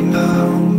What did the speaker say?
rain